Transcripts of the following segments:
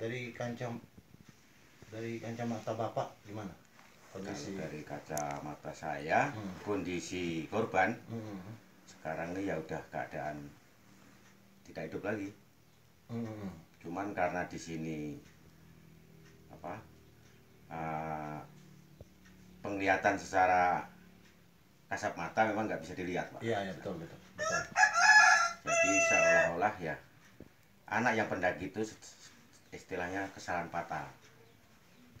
dari kancam dari kacamata bapak gimana Kalau kondisi dari kacamata saya, Hmm. kondisi korban Hmm, sekarang ini ya udah keadaan tidak hidup lagi. hmm, Cuman karena di sini apa eh, penglihatan secara kasat mata memang nggak bisa dilihat, Pak. iya iya betul betul betul Jadi seolah-olah ya anak yang pendaki itu istilahnya kesalahan fatal.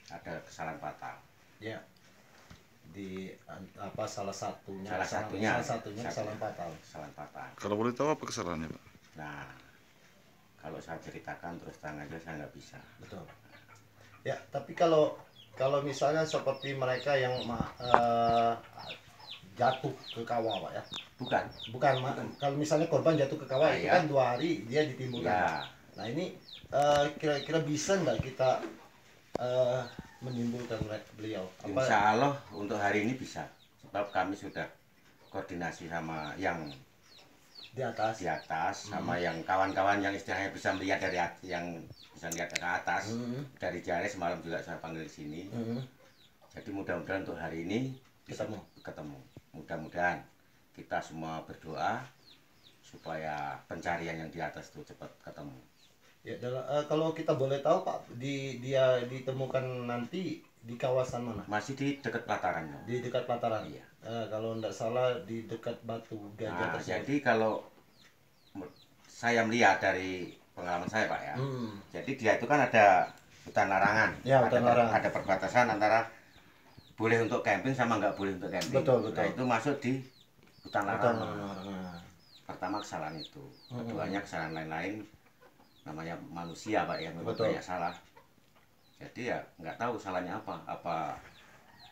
Ada kesalahan fatal. ya di apa salah satunya Salah kesalahan- satunya. salah satunya Satu. kesalahan fatal Kesalahan fatal. Kalau boleh tahu apa kesalahannya Pak? Nah, kalau saya ceritakan terus terang aja saya nggak bisa. betul ya tapi kalau kalau misalnya seperti mereka yang ma- eh, jatuh ke kawah pak ya Bukan. bukan Ma. kalau misalnya korban jatuh ke kawah Ah, itu iya. kan dua hari dia ditimbulkan Ya, nah ini eh, kira-kira bisa nggak kita eh, menimbulkan beliau? Insya Allah untuk hari ini bisa. Sebab kami sudah koordinasi sama yang di atas. di atas Hmm. sama yang kawan-kawan yang istilahnya bisa melihat dari yang bisa lihat ke atas. Hmm, dari jari semalam juga saya panggil ke sini. Hmm, jadi mudah-mudahan untuk hari ini bisa Ketemu. ketemu. Mudah-mudahan kita semua berdoa supaya pencarian yang di atas itu cepat ketemu ya dalam- eh, kalau kita boleh tahu pak di dia ditemukan nanti di kawasan mana? Masih di dekat pelataran di dekat pelataran iya. Eh, kalau tidak salah di dekat batu gajah nah, tersebut. jadi kalau saya melihat dari pengalaman saya pak ya. Hmm, jadi dia itu kan ada hutan larangan. Ya, hutan ada, larangan. ada perbatasan antara boleh untuk camping sama nggak boleh untuk camping. Betul, betul. nah itu masuk di hutan hutan larangan. larangan. pertama kesalahan itu. Hmm. keduanya kesalahan lain-lain namanya manusia pak ya memang Betul. banyak salah jadi ya nggak tahu salahnya apa apa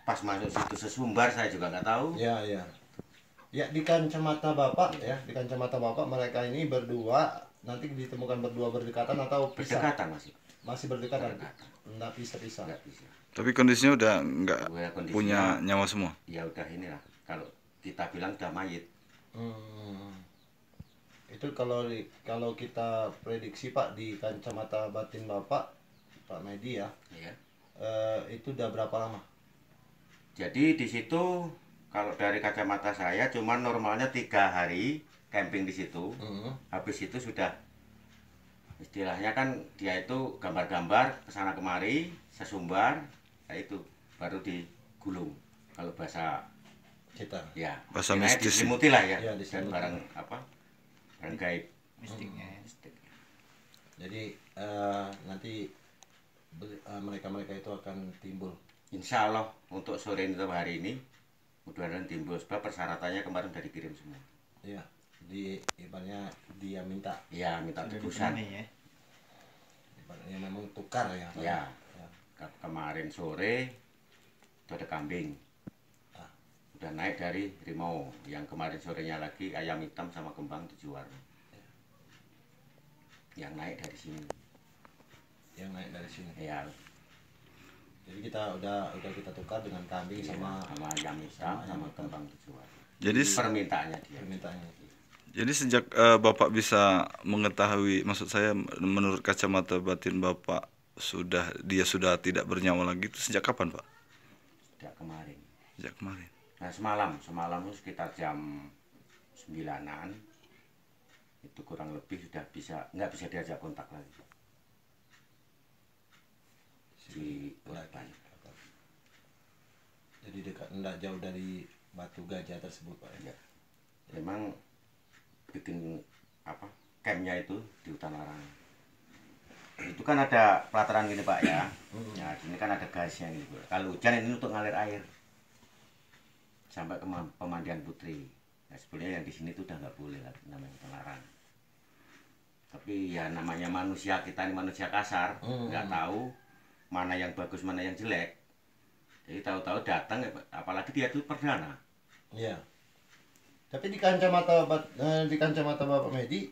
pas masuk situ sesumbar saya juga nggak tahu Ya, ya. Ya di kacamata Bapak ya, di kacamata Bapak mereka ini berdua nanti ditemukan berdua berdekatan atau pisah? berdekatan masih Masih berdekatan. berdekatan Enggak pisah-pisah. nggak bisa Tapi kondisinya udah nggak kondisinya punya nyawa semua. ya udah inilah kalau kita bilang udah mayit Hmm. Itu kalau kalau kita prediksi Pak di kacamata batin Bapak Pak Medi ya, ya eh, itu udah berapa lama? jadi di situ kalau dari kacamata saya cuman normalnya tiga hari camping di situ Hmm. habis itu sudah istilahnya kan dia itu gambar-gambar ke sana kemari sesumbar ya itu baru digulung kalau bahasa Kita. ya Bahasa mistis. diselimuti lah ya, Ya, dan diselimuti. barang apa barang gaib mistiknya ya. mistik. Jadi eh, nanti eh, mereka-mereka itu akan timbul. insya Allah untuk sore ini atau hari ini mudah-mudahan timbul sebab persyaratannya kemarin udah dikirim semua Iya, di ibaratnya dia minta, ya minta tebusan ya. ibaratnya memang tukar ya. Pak. ya. Ke- kemarin sore itu ada kambing. Udah naik dari rimau. Yang kemarin sorenya lagi ayam hitam sama kembang dijual yang naik dari sini. Yang naik dari sini. ya. Jadi kita udah udah kita tukar dengan kambing sama sama ayam hitam sama kembang dijual Jadi permintaannya dia. Permintaannya. jadi sejak eh, Bapak bisa mengetahui maksud saya menurut kacamata batin Bapak sudah dia sudah tidak bernyawa lagi itu sejak kapan, Pak? sejak kemarin. Sejak kemarin. Nah semalam semalam itu sekitar jam sembilanan. Itu kurang lebih sudah bisa nggak bisa diajak kontak lagi. Si korban Jadi dekat enggak jauh dari batu gajah tersebut, Pak. Ya. memang bikin apa campnya itu di hutan larangan itu kan ada pelataran gini pak ya. Ya sini kan ada garisnya ini Bu. kalau hujan ini untuk ngalir air sampai ke ma- pemandian putri nah, sebenarnya yang di sini tuh udah nggak boleh lagi namanya larangan tapi ya namanya manusia kita ini manusia kasar Hmm. nggak tahu mana yang bagus mana yang jelek jadi tahu-tahu datang apalagi dia itu perdana Iya. Tapi di kacamata eh, di kacamata Bapak Medi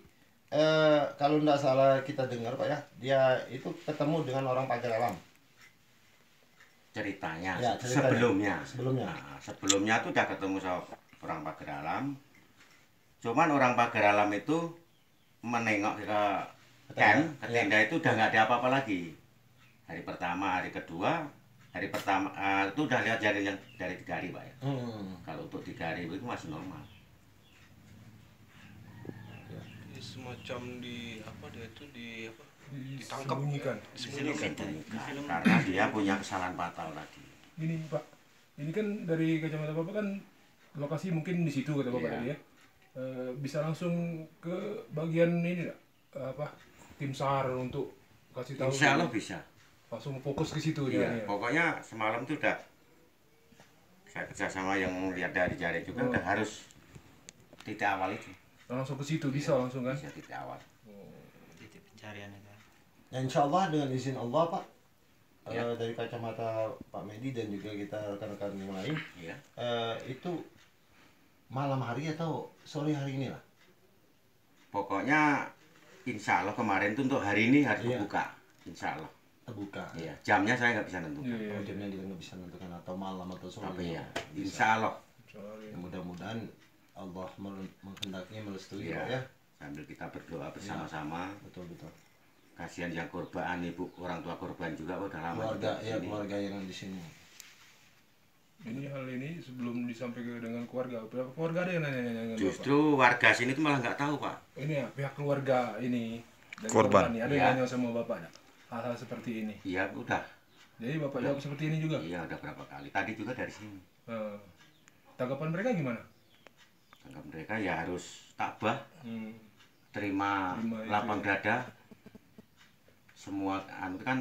eh, kalau enggak salah kita dengar Pak ya, dia itu ketemu dengan orang pagar alam. Ceritanya, Ya, ceritanya. sebelumnya Sebelumnya. Nah, sebelumnya tuh udah ketemu sama orang pagar alam cuman orang pagar alam itu menengok ke camp ke Iya. tenda itu udah nggak ada apa-apa lagi hari pertama hari kedua hari pertama eh, itu udah lihat dari yang dari tiga hari pak ya Hmm. kalau untuk tiga hari itu masih normal Ini semacam di apa dia itu di apa ditangkap Disembunyikan. disembunyikan karena dia punya kesalahan fatal tadi Ini Pak, ini kan dari kacamata Bapak kan lokasi mungkin di situ kata Bapak Iya. tadi ya. Eh, bisa langsung ke bagian ini nggak? Eh, apa tim SAR untuk kasih tahu insya Allah bisa langsung fokus ke situ iya ya. pokoknya semalam tuh udah saya kerjasama yang lihat dari jari juga Oh. udah harus titik awal itu Langsung ke situ bisa langsung kan. bisa titik awal titik pencarian itu Ya, insya Allah dengan izin Allah Pak Ya. eh, dari kacamata Pak Medi dan juga kita rekan-rekan yang lain iya eh, itu malam hari atau sore hari ini lah pokoknya insya Allah kemarin tuh untuk hari ini harus Iya. dibuka insya Allah terbuka iya jamnya saya nggak bisa nentukan Iya. Kalau jamnya kita nggak bisa menentukan atau malam atau sore tapi ya insya Allah. Ya, mudah-mudahan Allah merestui Iya. Pak ya sambil kita berdoa bersama-sama betul betul kasihan yang korban ibu orang tua korban juga udah lama keluarga ya keluarga yang di sini Ini hal ini sebelum disampaikan dengan keluarga, pihak keluarga ada yang nanya-nanya dengan Bapak. justru warga sini tuh malah nggak tahu pak Ini ya pihak keluarga ini dari Korban. nih, ada Iya. yang nanya sama Bapak? Hal-hal seperti ini. iya udah Jadi Bapak jawab seperti ini juga. iya udah berapa kali tadi juga dari sini Eh, tanggapan mereka gimana? Anggap mereka ya harus tabah Hmm. terima Terima lapang ya. dada semua anu kan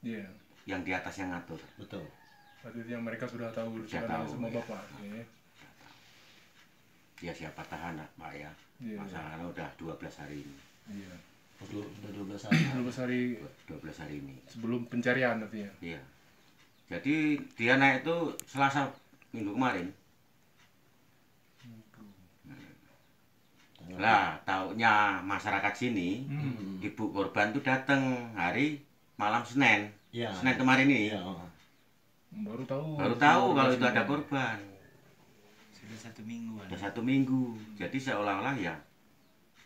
Iya. yang di atas yang ngatur betul Artinya mereka sudah tahu Sudah tahu, sama ya. Bapak. Iya. dia siapa tahan pak ya Iya. masalahnya udah 12 hari ini Iya. udah udah 12 hari 12 hari 12 hari ini sebelum pencarian artinya. iya jadi dia naik itu selasa minggu kemarin lah taunya masyarakat sini Hmm. ibu korban tuh datang hari malam Senin Iya. Senin kemarin ini Iya, oh. Baru tahu. baru tahu kalau itu Iya. ada korban sudah satu minggu udah satu minggu jadi seolah-olah ya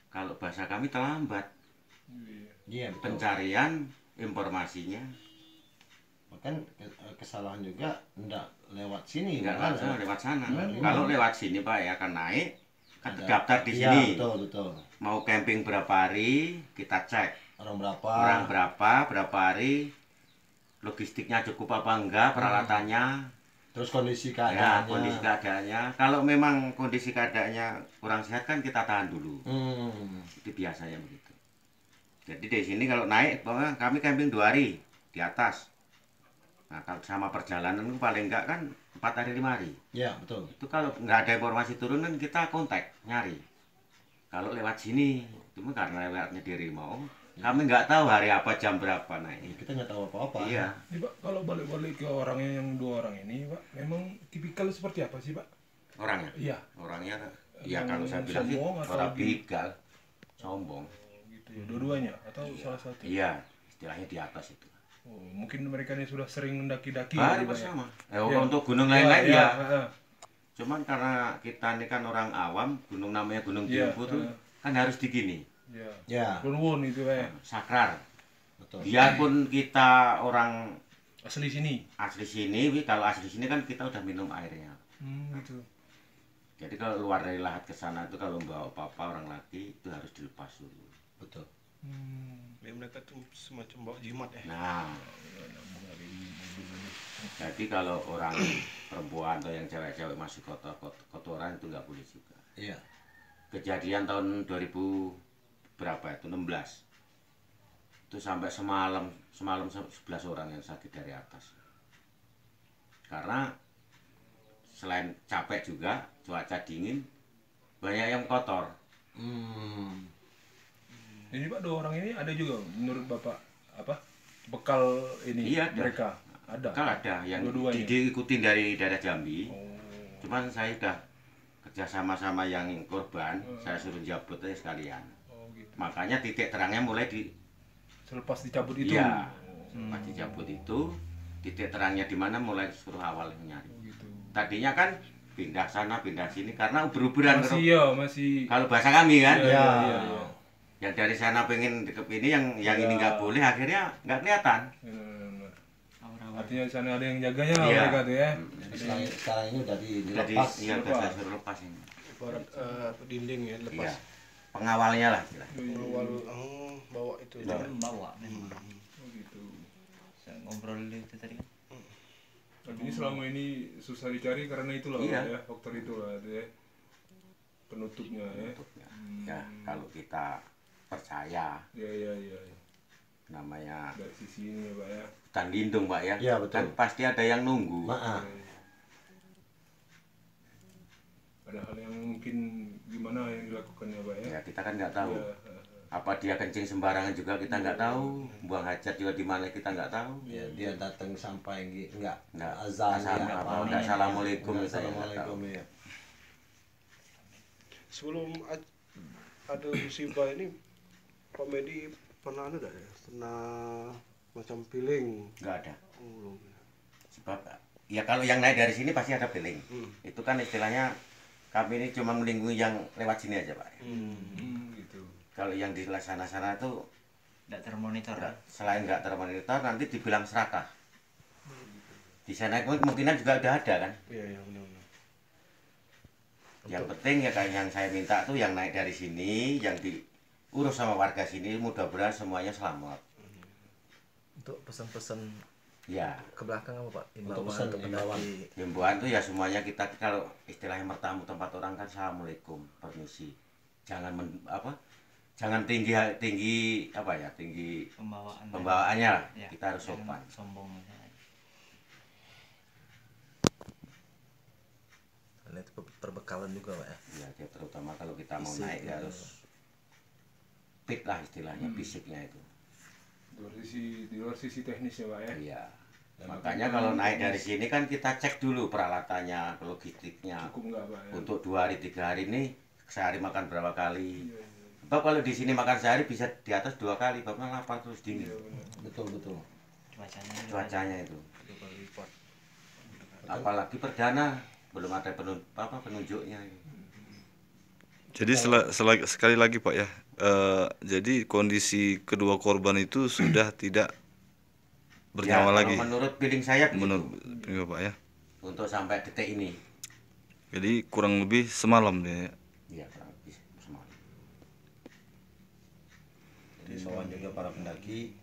kalau bahasa kami terlambat Iya. iya betul pencarian informasinya bahkan ke- kesalahan juga enggak lewat sini nggak malah. langsung lewat sana Hmm. kalau lewat sini pak ya akan naik. Terdaftar di Iya, sini. betul betul. Mau camping berapa hari kita cek. Orang berapa? Orang berapa berapa hari logistiknya cukup apa enggak peralatannya. Terus kondisi ya keadaannya. kondisi keadaannya. Kalau memang kondisi keadaannya kurang sehat kan kita tahan dulu. Hmm. itu biasanya begitu. Jadi di sini kalau naik kami camping dua hari di atas. Nah kalau sama perjalanan paling enggak kan empat hari lima hari. Ya betul. Itu kalau nggak ada informasi turun kan kita kontak nyari. Kalau lewat sini cuma karena lewatnya di Rimau kami nggak tahu hari apa jam berapa Ya, naik kita nggak tahu apa-apa. Iya. Ini Pak, kalau balik-balik ke orangnya yang dua orang ini, Pak, memang tipikal seperti apa sih, Pak? orangnya? Iya. orangnya ya Yang kalau saya bilang sih sombong atau orang bigal sombong. Gitu ya, dua-duanya atau salah satu. iya istilahnya di atas itu Oh, mungkin mereka ini sudah sering mendaki-daki. hari gitu, Pak, ya? bersama eh, Iya. untuk gunung lain-lain Iya, ya iya, cuman karena kita ini kan orang awam gunung namanya gunung Iya, Tiumpu tuh kan harus digini Iya. ya Won itu kayak sakrar betul biarpun kita orang asli sini. asli sini wi, kalau asli sini kan kita udah minum airnya Hmm, gitu. jadi kalau luar dari lahat ke sana itu kalau bawa apa-apa orang laki itu harus dilepas dulu betul Hmm. Mereka tuh semacam bawa jimat ya? Nah. Jadi kalau orang perempuan atau yang cewek-cewek masuk kotor kot- kotoran itu nggak boleh juga. Iya. Kejadian tahun 2000 berapa itu? 16 itu sampai semalam semalam 11 orang yang sakit dari atas. Karena selain capek juga cuaca dingin banyak yang kotor. Hmm. Ini Pak dua orang ini ada juga menurut Bapak apa bekal ini Iya, mereka ada. kan ada yang di- diikutin dari daerah Jambi Oh. cuman saya udah kerja sama-sama yang korban saya suruh jabut aja sekalian Oh gitu. makanya titik terangnya mulai di Selepas dicabut itu. Iya. Oh, pas dicabut itu titik terangnya di mana mulai suruh awal nyari oh, gitu. tadinya kan pindah sana pindah sini karena ubur-uburan Masih kalau- ya, masih kalau bahasa kami kan Iya, ya iya, iya. Yang dari sana pengen ke ini yang yang ini Ya. nggak boleh akhirnya nggak kelihatan. Awal-awal. Artinya di sana ada yang jaganya lah Iya. mereka tuh ya. Jadi sekarang, sekarang ini udah di, jadi dilepas. iya udah lepas. suruh lepas ini ibarat eh, dinding ya lepas iya pengawalnya lah jelas. awal oh, bawa itu kan bawa memang. Oh gitu. Saya ngobrol itu tadi kan. Artinya selama ini susah dicari karena itulah Iya. ya, faktor itulah itu ya. Penutupnya ya. Bentuknya. ya kalau kita percaya Ya ya ya. ya. namanya Dari sisi ini ya Pak ya. hutan lindung pak ya Iya, betul. kan pasti ada yang nunggu Maaf. Ada hal yang mungkin gimana yang dilakukannya Pak ya. ya kita kan nggak tahu Ya, apa dia kencing sembarangan juga kita nggak tahu buang hajat juga di mana kita nggak tahu Ya, dia datang sampai enggak nggak azan asal ya, apa nggak assalamualaikum Enggak, kita ya nggak Assalamualaikum ya. sebelum ada musibah ini Pak Medi pernah ada ya? Pernah macam feeling? Nggak ada. Oh, sebab ya kalau yang naik dari sini pasti ada billing Hmm. itu kan istilahnya kami ini cuma melindungi yang lewat sini aja pak. Hmm, gitu. kalau yang di sana sana itu Tidak termonitor. nggak- selain nggak termonitor nanti dibilang serakah. Di sana kemungkinan juga udah ada kan? Iya iya benar-benar yang penting ya kayak yang saya minta tuh yang naik dari sini yang diurus sama warga sini mudah-mudahan semuanya selamat Untuk pesan-pesan ya ke belakang apa Pak? Imbauan pesan, ke imbauan. himbauan tuh ya semuanya kita kalau istilahnya bertamu tempat orang kan assalamualaikum permisi jangan men- apa jangan tinggi tinggi apa ya tinggi Pembawaan. pembawaannya lah Ya, kita harus jangan sopan Sombong. ya. Itu perbekalan juga Pak ya. ya terutama kalau kita mau Fisik, naik ya ya. harus fit lah istilahnya fisiknya itu Di luar sisi di luar sisi teknisnya Pak ya. iya Dan makanya kalau naik teknis? dari sini kan kita cek dulu peralatannya logistiknya cukup nggak Pak ya? untuk dua hari tiga hari ini sehari makan berapa kali Iya, iya. Bapak kalau di sini makan sehari bisa di atas dua kali bapak lapar terus dingin Iya. Betul betul. Cuacanya. cuacanya itu lipat. apalagi perdana belum ada penun apa penunjuknya Jadi sela- sela- sekali lagi Pak ya, eh, jadi kondisi kedua korban itu sudah tidak bernyawa Ya, lagi menurut feeling saya menurut iya, Pak ya. untuk sampai detik ini Jadi kurang lebih semalam dia. ya. iya kurang lebih semalam Jadi sowan juga para pendaki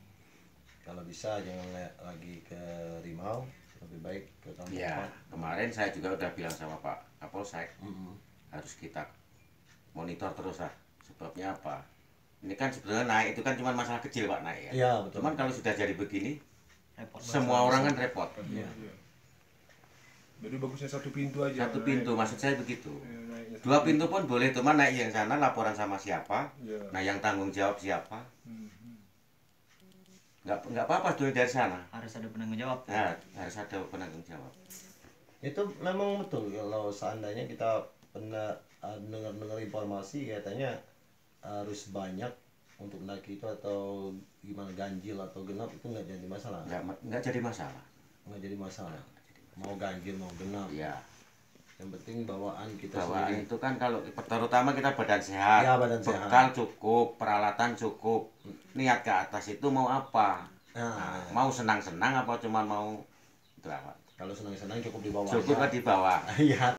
kalau bisa jangan lagi ke Rimau, lebih baik ke tempat ya kemarin saya juga udah bilang sama Pak Kapolsek Mm-mm. harus kita monitor terus lah sebabnya apa ini kan sebenarnya naik itu kan cuma masalah kecil Pak naik ya Iya betul. cuman kalau sudah jadi begini Repot. semua orang kan repot Iya. Jadi bagusnya satu pintu aja. satu pintu naik. maksud saya begitu Iya, satu dua pintu pun boleh teman naik yang sana laporan sama siapa Iya. nah yang tanggung jawab siapa Hmm. nggak nggak apa-apa dulu dari sana Harus ada penanggung jawab. nah, harus ada penanggung jawab Itu memang betul kalau seandainya kita pernah uh, dengar-dengar informasi katanya harus banyak untuk pendaki itu atau gimana ganjil atau genap itu nggak jadi masalah. nggak nggak jadi masalah Nggak jadi masalah. Mau ganjil mau genap. ya Yang penting bawaan kita bawaan sendiri. itu kan kalau terutama kita badan sehat Ya, badan sehat. bekal cukup peralatan cukup niat ke atas itu mau apa Nah, Nah, mau senang-senang apa cuma mau itu apa kalau senang-senang cukup di bawah. cukup aja. di bawah Iya.